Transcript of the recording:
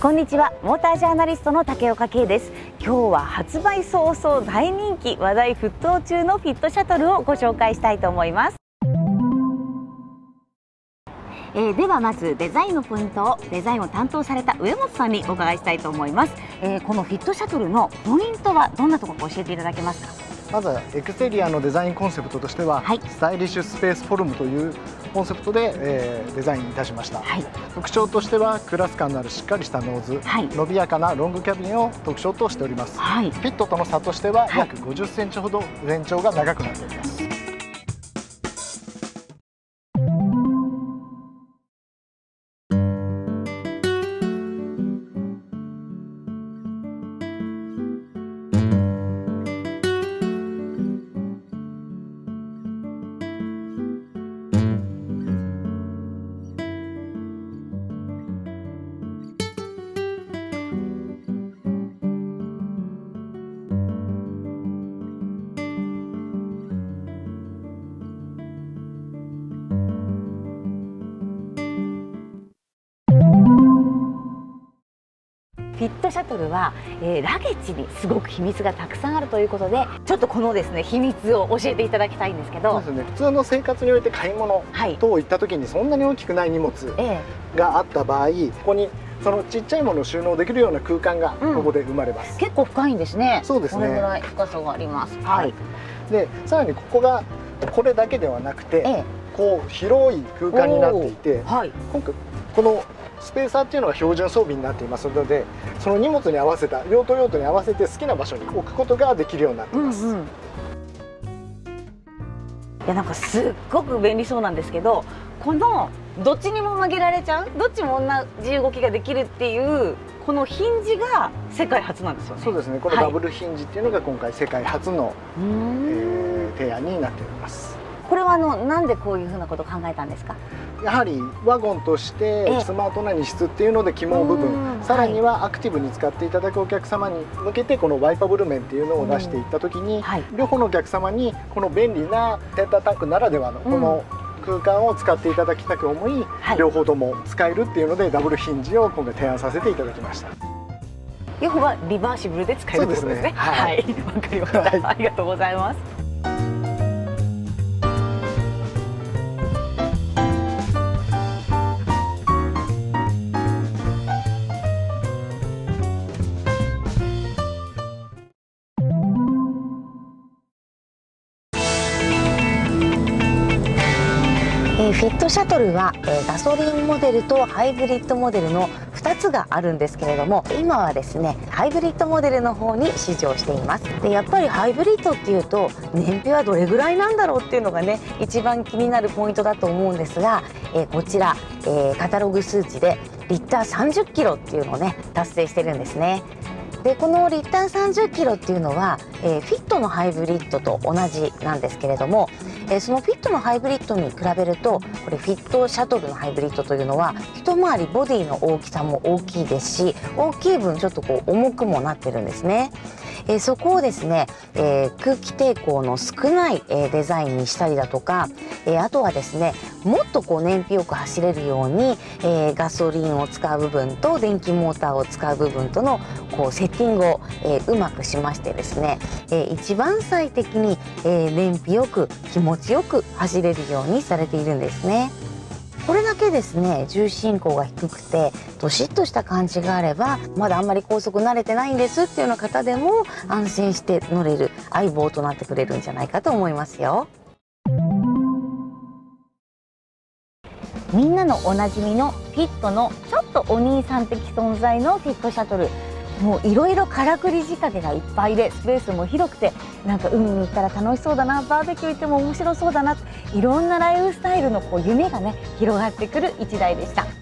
こんにちは。モータージャーナリストの竹岡圭です。今日は発売早々大人気話題沸騰中のフィットシャトルをご紹介したいと思います。えー、ではまずデザインのポイントをデザインを担当された上本さんにお伺いしたいと思います、えー、このフィットシャトルのポイントはどんなところか教えていただけますか？まずはエクステリアのデザインコンセプトとしては、はい、スタイリッシュスペースフォルムというコンセプトで、えー、デザインいたしました、はい、特徴としてはクラス感のあるしっかりしたノーズ、はい、伸びやかなロングキャビンを特徴としております、はい、フィットとの差としては約50センチほど全長が長くなっておりますフィットシャトルは、えー、ラゲッジにすごく秘密がたくさんあるということでちょっとこのですね秘密を教えていただきたいんですけど。そうですね。普通の生活において買い物といった時にそんなに大きくない荷物があった場合、ここにそのちっちゃいものを収納できるような空間がここで生まれます、うん、結構深いんですね。そうですね。これぐらい深さがあります。はい、でさらにここがこれだけではなくて、ええ、こう広い空間になっていて、はい、今回このスペーサーっていうのが標準装備になっていますのでその荷物に合わせた用途用途に合わせて好きな場所に置くことができるようになっています。うんうん。いやなんかすっごく便利そうなんですけどこのどっちにも曲げられちゃうどっちも同じ動きができるっていうこのヒンジが世界初なんですよね。そうですね。このダブルヒンジっていうのが今回世界初の、はい、えー、提案になっておりますこれはあのなんでこういうふうなことを考えたんですか？やはりワゴンとしてスマートな荷室っていうので肝部分さらにはアクティブに使っていただくお客様に向けてこのワイパブル面っていうのを出していった時に、はい、両方のお客様にこの便利なテンタータンクならではのこの空間を使っていただきたく思い、はい、両方とも使えるっていうのでダブルヒンジを今回提案させていただきました。要はリバーシブルで使えるということですね。はい、わ、はい、かりました、ありがとうございます。フィットシャトルは、えガソリンモデルとハイブリッドモデルの2つがあるんですけれども今はですねハイブリッドモデルの方に試乗しています。でやっぱりハイブリッドっていうと燃費はどれぐらいなんだろうっていうのがね一番気になるポイントだと思うんですが、えこちら、えカタログ数値でリッター30キロっていうのをね達成してるんですね。でこのリッター30キロっていうのは、え、フィットのハイブリッドと同じなんですけれども、え、そのフィットのハイブリッドに比べるとこれフィットシャトルのハイブリッドというのは一回りボディの大きさも大きいですし大きい分ちょっとこう重くもなってるんですね。えー、そこをですね、えー、空気抵抗の少ない、えー、デザインにしたりだとか、えあとはですねもっとこう燃費よく走れるように、えガソリンを使う部分と電気モーターを使う部分とのこうセッティングを、えうまくしましてですね、え一番最適に、え燃費よく気持ちよく走れるようにされているんですね。これだけですね重心高が低くてどしっとした感じがあればまだあんまり高速慣れてないんですっていうような方でも安心して乗れる相棒となってくれるんじゃないかと思いますよ。みんなのおなじみのフィットのちょっとお兄さん的存在のフィットシャトルもういろいろからくり仕掛けがいっぱいでスペースも広くてなんか海に行ったら楽しそうだなバーベキュー行っても面白そうだないろんなライフスタイルのこう夢がね広がってくる一台でした。